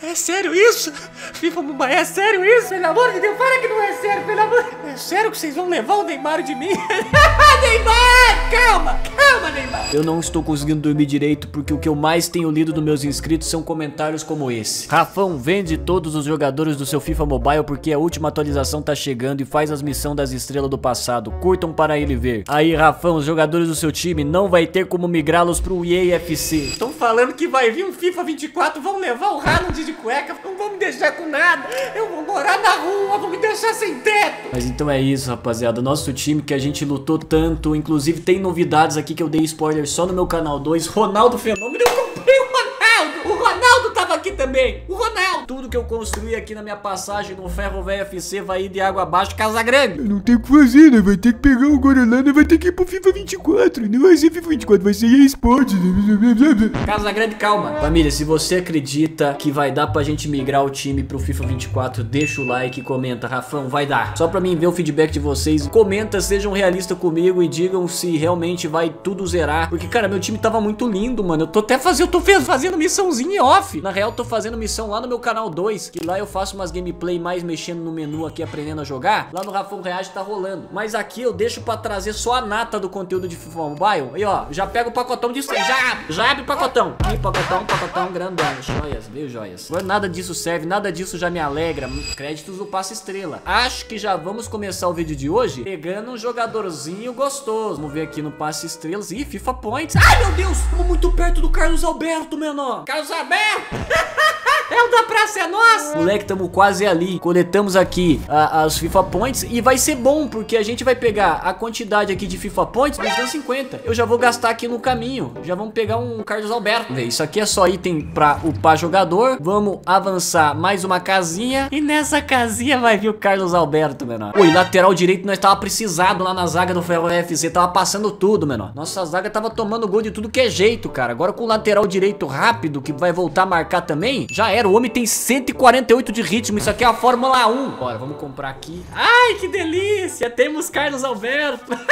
É sério isso? FIFA Mobile, é sério isso? Pelo amor de Deus, para que não é sério, pelo amor É sério que vocês vão levar o Neymar de mim? Neymar! Calma, calma, Neymar! Eu não estou conseguindo dormir direito porque o que eu mais tenho lido dos meus inscritos são comentários como esse. Rafão, vende todos os jogadores do seu FIFA Mobile porque a última atualização tá chegando e faz as missões das estrelas do passado. Curtam para ele ver. Aí, Rafão, os jogadores do seu time não vai ter como migrá-los pro EA FC. Estão falando que vai vir um FIFA 24, vão levar o Haaland de cueca, não vão me deixar com nada. Eu vou morar na rua, vão me deixar sem teto. Mas então é isso, rapaziada. Nosso time que a gente lutou tanto, inclusive tem novidades aqui que eu dei spoiler só no meu canal 2. Ronaldo Fenômeno, eu comprei o Ronaldo. O Ronaldo tava aqui também. O Ronaldo. Tudo que eu construí aqui na minha passagem no Ferro Velho FC vai ir de água abaixo, Casa Grande. Eu não tenho o que fazer, né? Vai ter que pegar o Gorolano e vai ter que ir pro FIFA 24. Não vai ser FIFA 24, vai ser EA Sports. Casa Grande, calma. Família, se você acredita que vai dar pra gente migrar o time pro FIFA 24, deixa o like e comenta. Rafão, vai dar. Só pra mim ver o feedback de vocês. Comenta, sejam realistas comigo e digam se realmente vai tudo zerar. Porque, cara, meu time tava muito lindo, mano. Eu tô até fazendo, eu tô fazendo missãozinha off. Na real, tô fazendo missão lá no meu canal 2, que lá eu faço umas gameplay mais mexendo no menu aqui, aprendendo a jogar. Lá no Rafão Reage tá rolando. Mas aqui eu deixo pra trazer só a nata do conteúdo de FIFA Mobile. E ó, já pega o pacotão aí. Já, já abre o pacotão. Ih, pacotão, pacotão grandão. Joias, viu, joias. Agora nada disso serve, nada disso já me alegra. Créditos do passe estrela. Acho que já vamos começar o vídeo de hoje pegando um jogadorzinho gostoso. Vamos ver aqui no passe estrelas. Ih, FIFA Points. Ai, meu Deus, estamos muito perto do Carlos Alberto, menor. Carlos Alberto! Yeah. É o da Praça é Nossa! Moleque, tamo quase ali. Coletamos aqui a, as FIFA Points e vai ser bom, porque a gente vai pegar a quantidade aqui de FIFA Points nos dando 50. Eu já vou gastar aqui no caminho. Já vamos pegar um Carlos Alberto. Vê, isso aqui é só item pra upar jogador. Vamos avançar mais uma casinha. E nessa casinha vai vir o Carlos Alberto, menor. Oi, lateral direito nós tava precisado lá na zaga do Ferro FC. Tava passando tudo, menor. Nossa zaga tava tomando gol de tudo que é jeito, cara. Agora com o lateral direito rápido, que vai voltar a marcar também, já O homem tem 148 de ritmo. Isso aqui é a Fórmula 1. Bora, vamos comprar aqui. Ai, que delícia. Temos Carlos Alberto.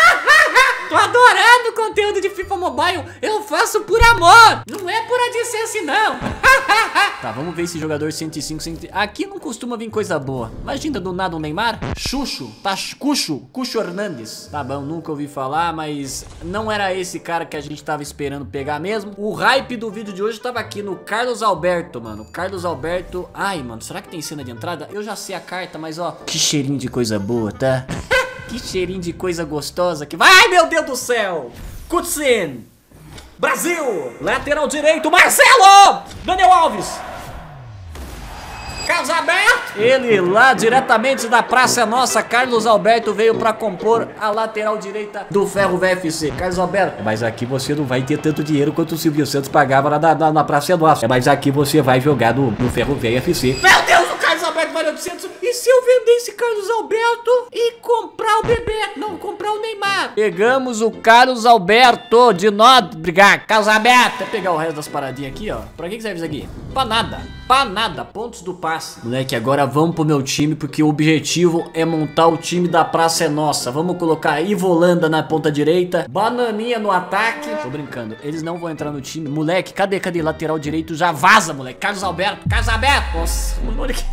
Tô adorando o conteúdo de FIFA Mobile. Eu faço por amor. Não é por AdSense, não. tá, vamos ver esse jogador 105, 100... Aqui não costuma vir coisa boa. Imagina do nada um Neymar. Xuxo. Tascuxo. Cuxo Hernandes. Tá bom, nunca ouvi falar, mas não era esse cara que a gente tava esperando pegar mesmo. O hype do vídeo de hoje tava aqui no Carlos Alberto, mano. Carlos Alberto. Ai, mano, será que tem cena de entrada? Eu já sei a carta, mas ó, que cheirinho de coisa boa, tá? Que cheirinho de coisa gostosa que vai. Ai, meu Deus do céu! Kutsin! Brasil! Lateral direito, Marcelo! Daniel Alves! Carlos Alberto! Ele lá diretamente da Praça Nossa, Carlos Alberto veio pra compor a lateral direita do Ferro VFC. Carlos Alberto, mas aqui você não vai ter tanto dinheiro quanto o Silvio Santos pagava na, na, na Praça Nossa. Mas aqui você vai jogar no, no Ferro VFC. Meu Deus, o Carlos Alberto valeu 200. E se eu vender esse Carlos Alberto e comprar o bebê? Não, comprar o Neymar. Pegamos o Carlos Alberto de Nóbrega. Carlos Alberto. Vou pegar o resto das paradinhas aqui, ó. Pra que, que serve isso aqui? Pra nada. Pra nada. Pontos do passe. Moleque, agora vamos pro meu time, porque o objetivo é montar o time da Praça é Nossa. Vamos colocar Ivolanda na ponta direita, Bananinha no ataque. Tô brincando, eles não vão entrar no time. Moleque, cadê, cadê? Lateral direito já vaza, moleque. Carlos Alberto, Carlos Alberto. Nossa, olha que...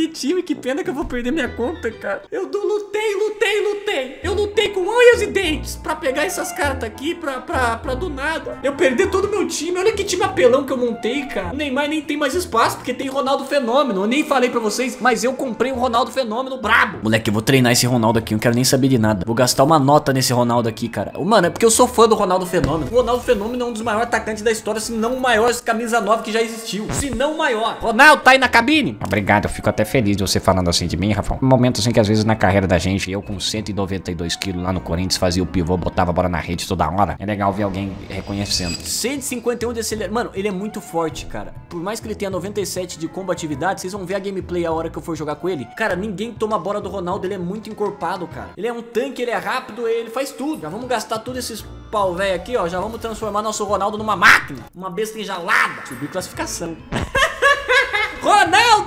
que time, que pena que eu vou perder minha conta, cara. Eu lutei, lutei, lutei. Eu lutei com unhas e dentes pra pegar essas cartas aqui, pra, pra, pra do nada. Eu perdi todo o meu time. Olha que time apelão que eu montei, cara. O Neymar nem tem mais espaço, porque tem Ronaldo Fenômeno. Eu nem falei pra vocês, mas eu comprei o Ronaldo Fenômeno brabo. Moleque, eu vou treinar esse Ronaldo aqui, eu não quero nem saber de nada. Vou gastar uma nota nesse Ronaldo aqui, cara. Mano, é porque eu sou fã do Ronaldo Fenômeno. O Ronaldo Fenômeno é um dos maiores atacantes da história, se não o maior camisa 9 que já existiu. Se não o maior. Ronaldo, tá aí na cabine? Obrigado, eu fico até feliz de você falando assim de mim, Rafão. Um momento assim que às vezes na carreira da gente, eu com 192 quilos lá no Corinthians, fazia o pivô, botava a bola na rede toda hora. É legal ver alguém reconhecendo. 151 de aceleração. Mano, ele é muito forte, cara. Por mais que ele tenha 97 de combatividade, vocês vão ver a gameplay a hora que eu for jogar com ele. Cara, ninguém toma a bola do Ronaldo, ele é muito encorpado, cara. Ele é um tanque, ele é rápido, ele faz tudo. Já vamos gastar todos esses pau velho aqui, ó. Já vamos transformar nosso Ronaldo numa máquina. Uma besta enjalada. Subir classificação.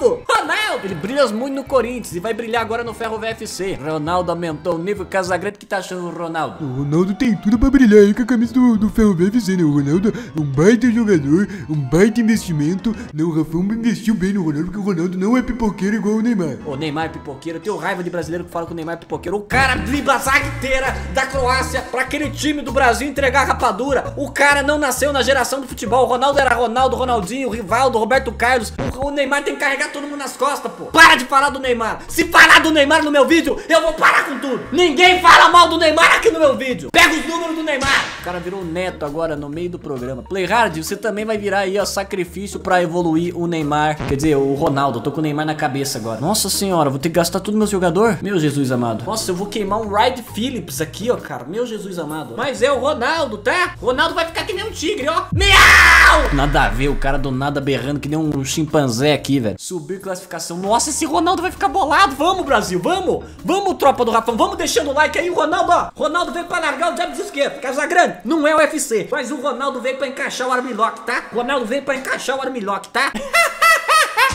Ronaldo! Ronaldo! Ele brilha muito no Corinthians e vai brilhar agora no Ferro VFC. Ronaldo aumentou o nível Casagrande. O que tá achando do Ronaldo? O Ronaldo tem tudo pra brilhar aí com a camisa do, do Ferro VFC, né? O Ronaldo é um baita jogador, um baita investimento. Não, o Rafão investiu bem no Ronaldo, porque o Ronaldo não é pipoqueiro igual o Neymar. O Neymar é pipoqueiro, eu tenho raiva de brasileiro que fala que o Neymar é pipoqueiro. O cara dribla a zaga inteira da Croácia pra aquele time do Brasil entregar a rapadura. O cara não nasceu na geração do futebol. O Ronaldo era Ronaldo, Ronaldinho, Rivaldo, Roberto Carlos. O, o Neymar tem que carregar todo mundo nas costas, pô. Para de falar do Neymar. Se falar do Neymar no meu vídeo, eu vou parar com tudo. Ninguém fala mal do Neymar aqui no meu vídeo. Pega os números do Neymar. O cara virou neto agora no meio do programa. Playhard, você também vai virar aí, ó, sacrifício pra evoluir o Neymar. Quer dizer, o Ronaldo. Eu tô com o Neymar na cabeça agora. Nossa senhora, vou ter que gastar tudo meu jogador? Meu Jesus amado. Nossa, eu vou queimar um Ride Phillips aqui, ó, cara. Meu Jesus amado. Mas é o Ronaldo, tá? Ronaldo vai ficar que nem um tigre, ó. Miau! Nada a ver, o cara do nada berrando que nem um chimpanzé aqui, velho. Subir classificação. Nossa, esse Ronaldo vai ficar bolado. Vamos, Brasil, vamos. Vamos, tropa do Rafão. Vamos deixando o like aí. Ronaldo, ó. Ronaldo veio pra largar o diabo de esquerda. Casagrande, não é o UFC. Mas o Ronaldo veio pra encaixar o armlock, tá? Ronaldo veio pra encaixar o armlock, tá?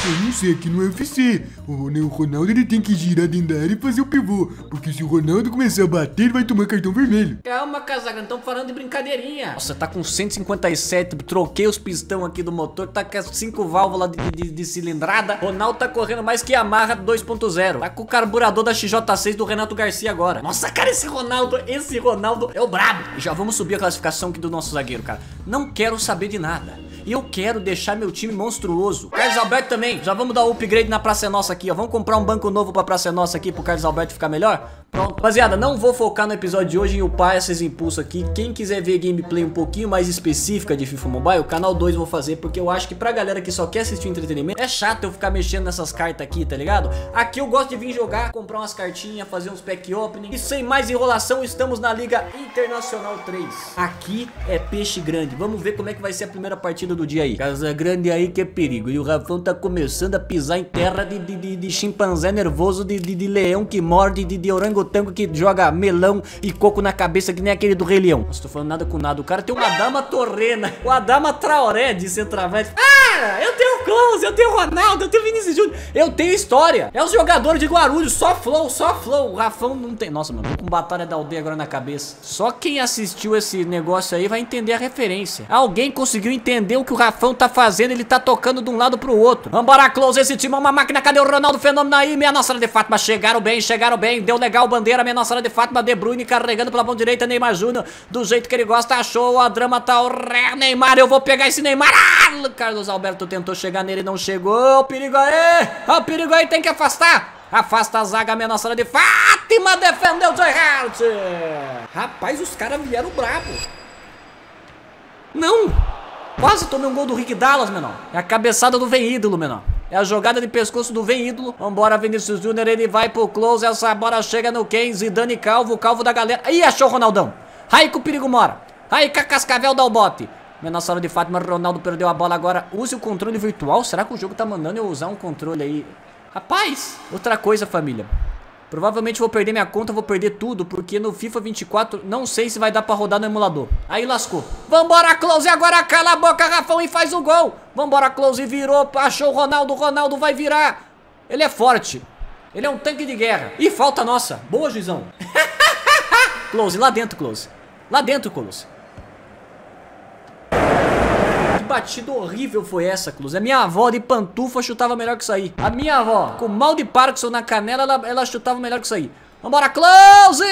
Eu não sei, aqui no UFC. O, o Ronaldo ele tem que girar dentro da área e fazer o pivô. Porque se o Ronaldo começar a bater, ele vai tomar cartão vermelho. Calma, Casagrande, estamos falando de brincadeirinha. Nossa, tá com 157, troquei os pistão aqui do motor, tá com as 5 válvulas de, de, de cilindrada. Ronaldo tá correndo mais que a Marra 2.0. Tá com o carburador da XJ6 do Renato Garcia agora. Nossa, cara, esse Ronaldo, esse Ronaldo é o brabo. Já vamos subir a classificação aqui do nosso zagueiro, cara. Não quero saber de nada. E eu quero deixar meu time monstruoso. Carlos Alberto também. Já vamos dar upgrade na Praça Nossa aqui, ó. Vamos comprar um banco novo pra Praça Nossa aqui pro Carlos Alberto ficar melhor? Pronto. Rapaziada, não vou focar no episódio de hoje em upar esses impulsos aqui. Quem quiser ver gameplay um pouquinho mais específica de FIFA Mobile, o canal 2 eu vou fazer, porque eu acho que pra galera que só quer assistir entretenimento, é chato eu ficar mexendo nessas cartas aqui, tá ligado? Aqui eu gosto de vir jogar, comprar umas cartinhas, fazer uns pack opening. E sem mais enrolação, estamos na Liga Internacional 3. Aqui é peixe grande. Vamos ver como é que vai ser a primeira partida do dia aí. Casa grande aí que é perigo. E o Rafão tá começando a pisar em terra de, de, de, de chimpanzé nervoso, de, de, de leão que morde, de, de orangotango que joga melão e coco na cabeça, que nem aquele do Rei Leão. Não estou falando nada com nada. O cara tem uma dama torrena, o Adama Traoré de centroavante. Ah, eu tenho Close, eu tenho Ronaldo, eu tenho Vinícius Júnior, eu tenho história. É os jogadores de Guarulhos, só flow, só flow. O Rafão não tem. Nossa, mano, tô com batalha da aldeia agora na cabeça. Só quem assistiu esse negócio aí vai entender a referência. Alguém conseguiu entender o que o Rafão tá fazendo, ele tá tocando de um lado pro outro. Vambora, Close, esse time é uma máquina. Cadê o Ronaldo Fenômeno aí? Minha Nossa de Fátima, chegaram bem, chegaram bem. Deu legal, bandeira, minha Nossa Senhora de Fátima, De Bruyne carregando pela mão direita, Neymar Júnior, do jeito que ele gosta, achou, a drama tá o ré, Neymar, eu vou pegar esse Neymar. Ah, Carlos Alberto tentou chegar nele, não chegou. O perigo aí, o perigo aí, tem que afastar. Afasta a zaga, Nossa Senhora de Fátima, defendeu o Joy Hart. Rapaz, os caras vieram brabo. Não! Quase tomei um gol do Rick Dallas, menor. É a cabeçada do Vem Ídolo, menor. É a jogada de pescoço do Vem Ídolo. Vambora, Vinícius Júnior. Ele vai pro close. Essa bola chega no Ken. Zidane Calvo. Calvo da galera. Ih, achou o Ronaldão. Aí que o perigo mora. Aí que a Cascavel dá o bote. Nossa Senhora de Fátima. Ronaldo perdeu a bola agora. Use o controle virtual. Será que o jogo tá mandando eu usar um controle aí? Rapaz, outra coisa, família. Provavelmente vou perder minha conta, vou perder tudo, porque no FIFA 24 não sei se vai dar pra rodar no emulador. Aí lascou. Vambora, Close, agora cala a boca, Rafão, e faz o gol. Vambora, Close, virou, achou o Ronaldo, Ronaldo vai virar. Ele é forte. Ele é um tanque de guerra. E falta nossa. Boa, juizão. close, lá dentro, Close. Lá dentro, Close. Que batida horrível foi essa, Close? A minha avó de pantufa chutava melhor que isso aí. A minha avó, com mal de Parkinson na canela, ela, ela chutava melhor que isso aí. Vambora, Close!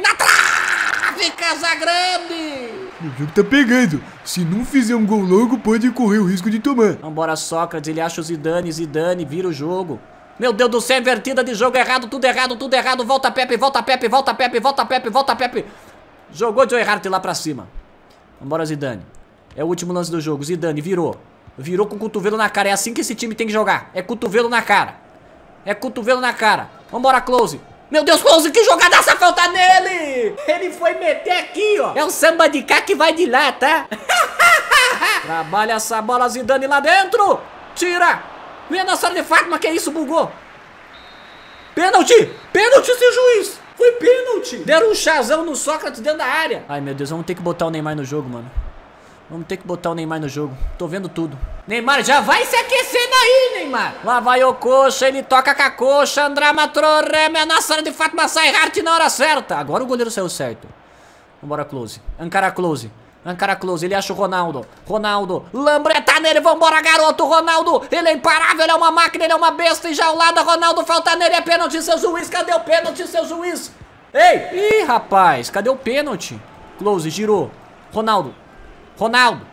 Na trave, Casa Grande! O jogo tá pegando. Se não fizer um gol logo, pode correr o risco de tomar. Vambora, Sócrates, ele acha o Zidane, Zidane, vira o jogo. Meu Deus do céu, invertida de jogo errado, tudo errado, tudo errado. Volta Pepe, volta Pepe, volta Pepe, volta Pepe, volta Pepe. Jogou Joe Hart lá pra cima. Vambora, Zidane. É o último lance do jogo. Zidane virou. Virou com o cotovelo na cara. É assim que esse time tem que jogar. É cotovelo na cara. É cotovelo na cara. Vambora, Close. Meu Deus, Close, que jogadaça falta nele! Ele foi meter aqui, ó. É o samba de cá que vai de lá, tá? Trabalha essa bola, Zidane lá dentro. Tira. Minha Nossa Senhora de Fátima, que isso, bugou. Pênalti. Pênalti, seu juiz. Foi pênalti. Deram um chazão no Sócrates dentro da área. Ai, meu Deus, vamos ter que botar o Neymar no jogo, mano. Vamos ter que botar o Neymar no jogo. Tô vendo tudo. Neymar já vai se aquecendo aí, Neymar. Lá vai o coxa, ele toca com a coxa. Andrama Traoré, minha nossa de Fátima sai hard na hora certa. Agora o goleiro saiu certo. Vambora, close. Ancara close. Ancara close, ele acha o Ronaldo. Ronaldo, lambreta nele, vambora, garoto. Ronaldo, ele é imparável, ele é uma máquina, ele é uma besta. E lado, Ronaldo, falta nele, é pênalti, seu juiz. Cadê o pênalti, seu juiz? Ei! Ih, rapaz, cadê o pênalti? Close, girou. Ronaldo. Ronaldo.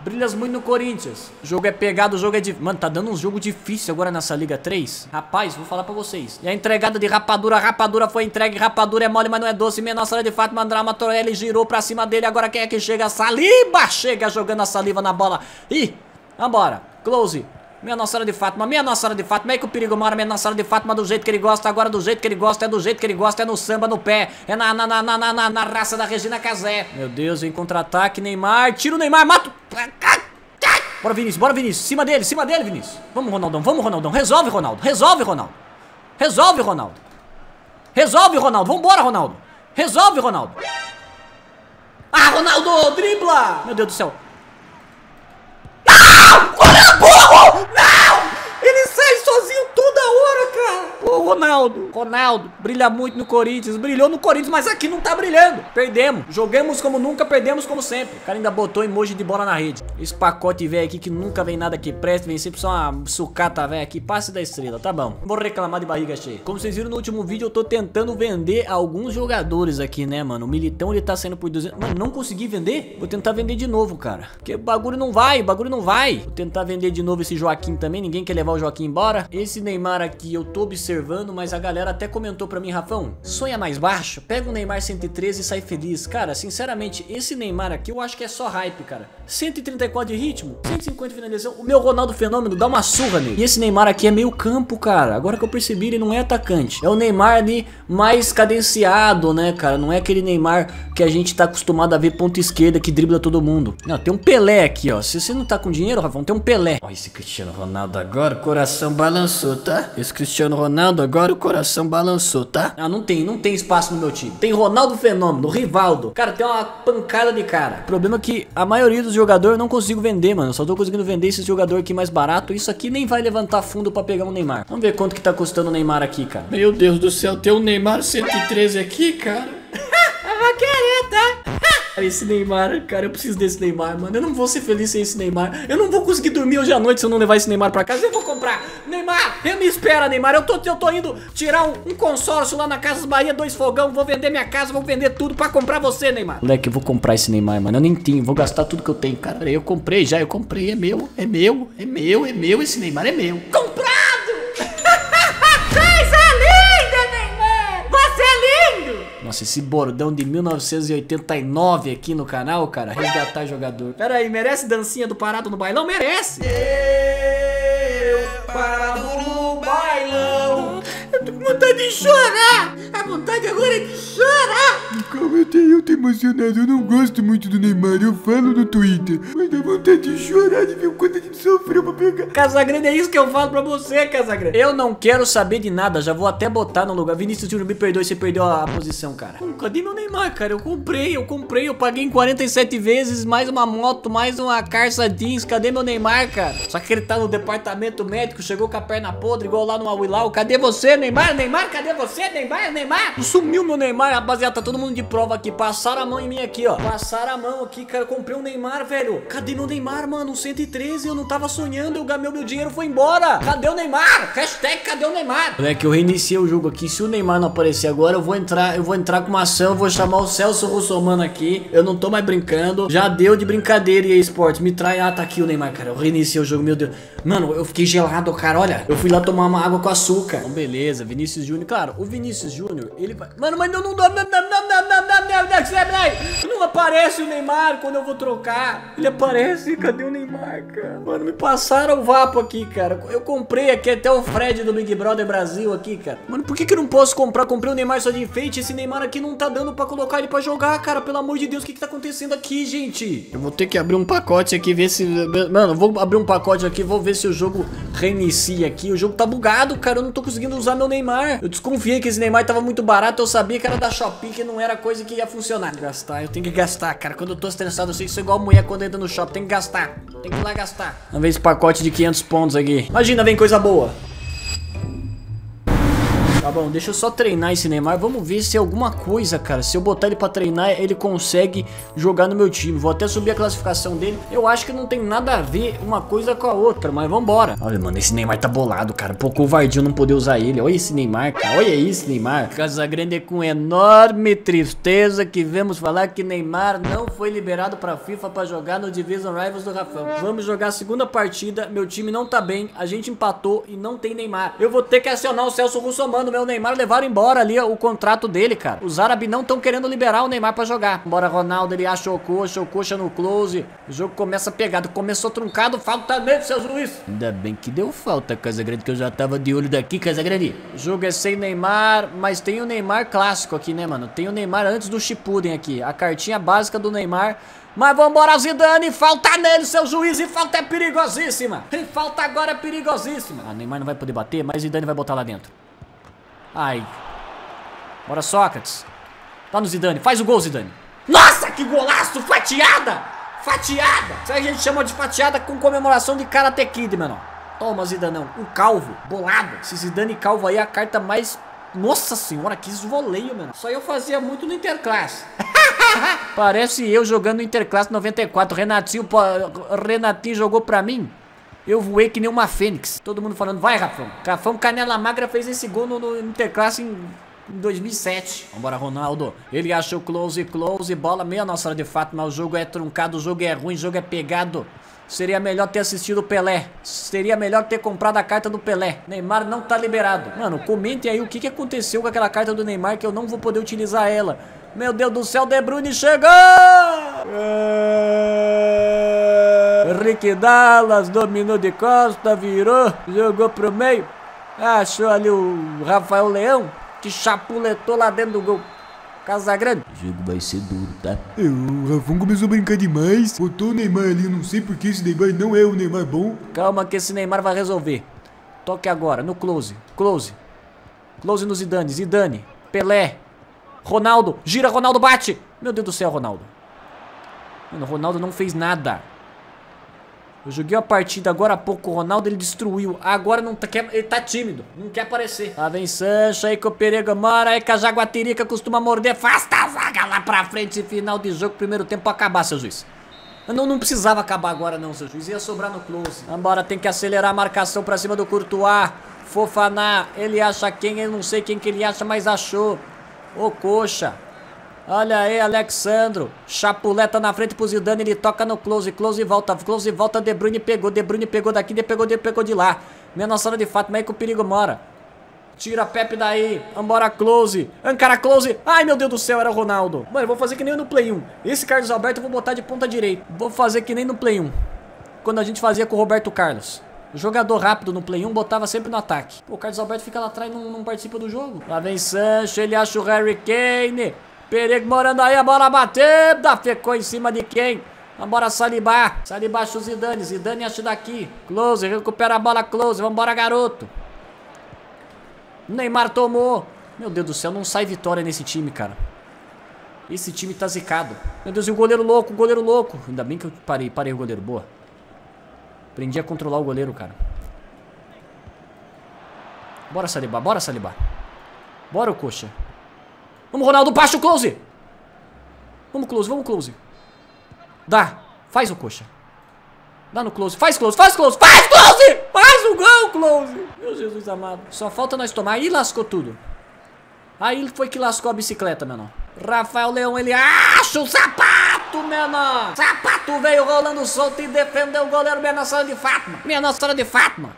Brilhas muito no Corinthians. O jogo é pegado, o jogo é difícil. Mano, tá dando um jogo difícil agora nessa Liga 3. Rapaz, vou falar pra vocês. E a entregada de rapadura, rapadura foi entregue. Rapadura é mole, mas não é doce. Minha nossa de Fátima Andrama Torelli girou pra cima dele. Agora quem é que chega? Saliba chega jogando a saliva na bola. Ih, vambora. Close. Minha Nossa Senhora de Fátima, minha Nossa Senhora de Fátima, é que o perigo mora, minha Nossa Senhora de Fátima, do jeito que ele gosta, agora do jeito que ele gosta, é do jeito que ele gosta, é no samba, no pé, é na, na, na, na, na, na raça da Regina Casé. Meu Deus, em contra-ataque, Neymar, tira o Neymar, mata Bora, Vinícius, bora, Vinícius, cima dele, cima dele, Vinícius. Vamos, Ronaldão, vamos, Ronaldão, resolve, Ronaldo, resolve, Ronaldo. Resolve, Ronaldo. Resolve, Ronaldo, vambora, Ronaldo. Resolve, Ronaldo. Ah, Ronaldo, dribla! Meu Deus do céu. Ele sai sozinho toda hora, Ô, Ronaldo. Ronaldo, brilha muito no Corinthians. Brilhou no Corinthians, mas aqui não tá brilhando. Perdemos. Jogamos como nunca, perdemos como sempre. O cara ainda botou emoji de bola na rede. Esse pacote velho aqui que nunca vem nada que preste, vem sempre só uma sucata velho aqui. Passe da estrela, tá bom. Vou reclamar de barriga cheia. Como vocês viram no último vídeo, eu tô tentando vender alguns jogadores aqui, né, mano? O Militão, ele tá saindo por 200... Mano, não consegui vender? Vou tentar vender de novo, cara. Porque bagulho não vai, bagulho não vai. Vou tentar vender de novo esse Joaquim também. Ninguém quer levar o Joaquim embora. Esse Neymar aqui eu tô observando, mas a galera até comentou pra mim, Rafão, sonha mais baixo, pega o Neymar 113 e sai feliz. Cara, sinceramente, esse Neymar aqui eu acho que é só hype, cara. 134 de ritmo, 150 de finalização. O meu Ronaldo Fenômeno dá uma surra nele. E esse Neymar aqui é meio campo, cara. Agora que eu percebi, ele não é atacante. É o Neymar ali mais cadenciado, né, cara? Não é aquele Neymar que a gente tá acostumado a ver ponta esquerda que dribla todo mundo. Não, tem um Pelé aqui, ó. Se você não tá com dinheiro, Rafão, tem um Pelé. Ó, esse Cristiano Ronaldo agora, o coração balançou, tá? Esse Cristiano Ronaldo agora, o coração balançou, tá? Ah, não tem, não tem espaço no meu time. Tem Ronaldo Fenômeno, Rivaldo. Cara, tem uma pancada de cara. O problema é que a maioria dos jogadores eu não consigo vender, mano. Eu só tô conseguindo vender esse jogador aqui mais barato. Isso aqui nem vai levantar fundo pra pegar um Neymar. Vamos ver quanto que tá custando o Neymar aqui, cara. Meu Deus do céu, tem um Neymar 113 aqui, cara. Eu vou querer, tá? Esse Neymar, cara, eu preciso desse Neymar, mano. Eu não vou ser feliz sem esse Neymar. Eu não vou conseguir dormir hoje à noite se eu não levar esse Neymar pra casa. Eu vou comprar. Neymar, eu me espera, Neymar. Eu tô, eu tô indo tirar um, um consórcio lá na Casas Bahia, dois fogão. Vou vender minha casa, vou vender tudo pra comprar você, Neymar. Moleque, eu vou comprar esse Neymar, mano. Eu nem tenho, vou gastar tudo que eu tenho, cara. Eu comprei já, eu comprei. É meu, é meu, é meu, é meu. Esse Neymar é meu. Nossa, esse bordão de 1989 aqui no canal, cara. Resgatar jogador. Pera aí, merece dancinha do parado no bailão? Merece! Parado no vontade de chorar! A vontade agora é de chorar! Calma, até eu tô emocionado. Eu não gosto muito do Neymar. Eu falo no Twitter. Mas dá vontade de chorar de ver o quanto a gente sofreu pra pegar. Casagrande, é isso que eu falo pra você, Casagrande. Eu não quero saber de nada, já vou até botar no lugar. Vinícius Júnior, me perdoe, você perdeu a posição, cara. Hum, cadê meu Neymar, cara? Eu comprei, eu comprei, eu paguei em 47 vezes, mais uma moto, mais uma Carça Jeans. Cadê meu Neymar, cara? Só que ele tá no departamento médico, chegou com a perna podre, igual lá no Awilau. Cadê você, Neymar? Neymar, cadê você, Neymar? Neymar? Sumiu meu Neymar, rapaziada, tá todo mundo de prova aqui. Passaram a mão em mim aqui, ó. Passaram a mão aqui, cara. Eu comprei um Neymar, velho. Cadê meu Neymar, mano? Um 113, eu não tava sonhando, eu gamei meu dinheiro, foi embora. Cadê o Neymar? Hashtag cadê o Neymar? Moleque, eu reiniciei o jogo aqui. Se o Neymar não aparecer agora, eu vou entrar, eu vou entrar com uma ação, eu vou chamar o Celso Russomano aqui. Eu não tô mais brincando. Já deu de brincadeira e esporte. Me trai. Ah, tá aqui o Neymar, cara. Eu reiniciei o jogo, meu Deus. Mano, eu fiquei gelado, cara. Olha, eu fui lá tomar uma água com açúcar. Então, beleza, Vinícius Vinícius Júnior. Claro, o Vinícius Júnior, ele vai... Mano, mas eu não dou... Não aparece o Neymar quando eu vou trocar. Ele aparece. Cadê o Neymar, cara? Mano, me passaram o vapo aqui, cara. Eu comprei aqui até o Fred do Big Brother Brasil aqui, cara. Mano, por que que eu não posso comprar? Comprei o Neymar só de enfeite. Esse Neymar aqui não tá dando pra colocar ele pra jogar, cara. Pelo amor de Deus, o que que tá acontecendo aqui, gente? Eu vou ter que abrir um pacote aqui, ver se... Mano, vou abrir um pacote aqui, vou ver se o jogo reinicia aqui. O jogo tá bugado, cara. Eu não tô conseguindo usar meu Neymar. Eu desconfiei que esse Neymar tava muito barato. Eu sabia que era da Shopee, que não era coisa que ia funcionar. Gastar, eu tenho que gastar, cara. Quando eu tô estressado, eu sei que sou igual mulher quando entra no shopping. Tem que gastar. Tem que ir lá gastar. Vamos ver esse pacote de 500 pontos aqui. Imagina, vem coisa boa. Tá bom, deixa eu só treinar esse Neymar. Vamos ver se é alguma coisa, cara. Se eu botar ele pra treinar, ele consegue jogar no meu time. Vou até subir a classificação dele. Eu acho que não tem nada a ver uma coisa com a outra, mas vambora. Olha, mano, esse Neymar tá bolado, cara. Pô, covardio não poder usar ele. Olha esse Neymar, cara. Olha isso, Neymar. Casa Grande é com enorme tristeza que vemos falar que Neymar não foi liberado pra FIFA pra jogar no Division Rivals do Rafão. Vamos jogar a segunda partida. Meu time não tá bem. A gente empatou e não tem Neymar. Eu vou ter que acionar o Celso Russomano, meu Neymar levaram embora ali o contrato dele, cara. Os árabes não estão querendo liberar o Neymar pra jogar. Embora Ronaldo, ele acha o coxa, o coxa no close. O jogo começa pegado. Começou truncado, falta nele, seu juiz. Ainda bem que deu falta, Casa Grande, que eu já tava de olho daqui, Casa Grande. O jogo é sem Neymar, mas tem o Neymar clássico aqui, né, mano? Tem o Neymar antes do Shippuden aqui. A cartinha básica do Neymar. Mas vambora, Zidane, falta nele, seu juiz, e falta é perigosíssima. E falta agora é perigosíssima. Ah, Neymar não vai poder bater, mas Zidane vai botar lá dentro. Ai. Bora, Sócrates. Tá no Zidane. Faz o gol, Zidane. Nossa, que golaço! Fatiada! Fatiada! Isso aí a gente chama de fatiada com comemoração de Karate Kid, mano. Toma, Zidanão. O calvo. Bolado. Esse Zidane calvo aí é a carta mais... Nossa senhora, que esvoleio, mano. Isso aí eu fazia muito no Interclasse. Parece eu jogando no Interclasse 94. Renatinho, Renatinho jogou pra mim. Eu voei que nem uma fênix. Todo mundo falando, vai, Rafão. Rafão Canela Magra fez esse gol no, no Interclasse em, em 2007. Vambora, Ronaldo. Ele achou close, close, bola meia nossa hora de fato, mas o jogo é truncado, o jogo é ruim, o jogo é pegado. Seria melhor ter assistido o Pelé. Seria melhor ter comprado a carta do Pelé. Neymar não tá liberado. Mano, comentem aí o que, que aconteceu com aquela carta do Neymar que eu não vou poder utilizar ela. Meu Deus do céu, De Bruyne chegou! Rick Dallas dominou de costa, virou, jogou pro meio. Achou ali o Rafael Leão, que chapuletou lá dentro do gol. Casa Grande. O jogo vai ser duro, tá? É, o Rafão começou a brincar demais. Botou o Neymar ali. Eu não sei porque esse Neymar não é o Neymar bom. Calma que esse Neymar vai resolver. Toque agora, no close. Close. Close no Zidane. Zidane. Pelé. Ronaldo. Gira, Ronaldo bate. Meu Deus do céu, Ronaldo. Mano, o Ronaldo não fez nada. Eu joguei a partida agora há pouco, o Ronaldo ele destruiu. Agora não tá, quer, ele tá tímido, não quer aparecer. Lá vem Sancho, aí que o Perega mora, aí que a Jaguatirica costuma morder. Afasta a zaga lá pra frente, final de jogo, primeiro tempo acabar, seu juiz. Não, não precisava acabar agora não, seu juiz, ia sobrar no close. Vambora, tem que acelerar a marcação pra cima do Courtois. Fofaná, ele acha quem, eu não sei quem que ele acha, mas achou. Ô coxa. Olha aí, Alexandro. Chapuleta na frente pro Zidane, ele toca no close, close e volta, close e volta, De Bruyne pegou, De Bruyne pegou daqui, De pegou, De pegou de lá. Minha nossa de fato, mas aí que o perigo mora. Tira Pepe daí, vambora close, Ancara close, ai meu Deus do céu, era o Ronaldo Mano, eu vou fazer que nem no Play 1 Esse Carlos Alberto eu vou botar de ponta direita Vou fazer que nem no Play 1 Quando a gente fazia com o Roberto Carlos jogador rápido no Play 1 botava sempre no ataque. Pô, o Carlos Alberto fica lá atrás e não, não participa do jogo. Lá vem Sancho, ele acha o Harry Kane. Perigo morando aí, a bola bateu. Ficou em cima de quem? Vambora, Salibá. Salibá acha o Zidane. Zidane acha daqui. Close, recupera a bola, Close. Vambora, garoto. Neymar tomou. Meu Deus do céu, não sai vitória nesse time, cara. Esse time tá zicado. Meu Deus, e o goleiro louco, o goleiro louco. Ainda bem que eu parei, parei o goleiro, boa. Aprendi a controlar o goleiro, cara. Bora, Salibá. Bora, Salibá. Bora, o coxa. Vamos, Ronaldo. Baixa o close. Vamos, close. Vamos, close. Dá. Faz o coxa. Dá no close. Faz close. Faz close. Faz close. Faz o gol, close. Meu Jesus amado. Só falta nós tomar. Aí lascou tudo. Aí foi que lascou a bicicleta, menor. Rafael Leão, ele acha o sapato, menor. Sapato veio rolando solto e defendeu o goleiro Minha Nossa Senhora de Fátima. Minha Nossa Senhora de Fátima.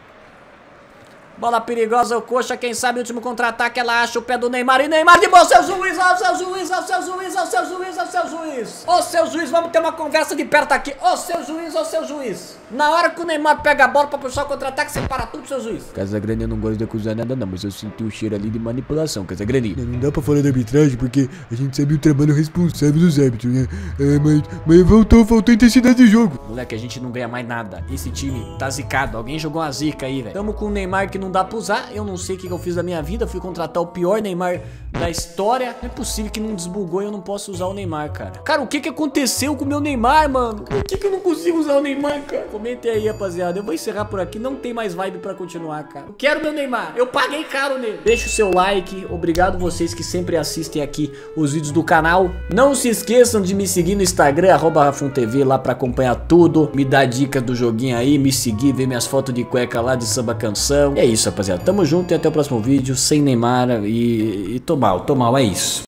Bola perigosa, o coxa, quem sabe último contra-ataque, ela acha o pé do Neymar e Neymar de boa, seu juiz, ó seu juiz, ó seu juiz, ó seu juiz, ó seu juiz. Ô seu juiz, vamos ter uma conversa de perto aqui. Ô seu juiz, ó seu juiz. Na hora que o Neymar pega a bola pra puxar o contra-ataque, você para tudo, seu juiz. Casa Grande eu não gosto de acusar nada não, mas eu senti o cheiro ali de manipulação, Casa Grande. Não dá pra falar da arbitragem porque a gente sabe o trabalho responsável dos árbitros, né? É, mas, mas voltou, faltou intensidade de jogo. Moleque, a gente não ganha mais nada. Esse time tá zicado. Alguém jogou uma zica aí, velho. Tamo com o Neymar que não dá pra usar. Eu não sei o que eu fiz da minha vida. Fui contratar o pior Neymar da história. Não é possível que não desbugou e eu não posso usar o Neymar, cara. Cara, o que que aconteceu com o meu Neymar, mano? Por que que eu não consigo usar o Neymar, cara? Comentem aí, rapaziada. Eu vou encerrar por aqui. Não tem mais vibe pra continuar, cara. Eu quero meu Neymar. Eu paguei caro nele. Deixa o seu like. Obrigado vocês que sempre assistem aqui os vídeos do canal. Não se esqueçam de me seguir no Instagram, arroba RafunTV, lá pra acompanhar tudo. Me dar dicas do joguinho aí, me seguir, ver minhas fotos de cueca lá de samba canção. E é isso, rapaziada. Tamo junto e até o próximo vídeo. Sem Neymar e, e tô mal, tô mal, é isso.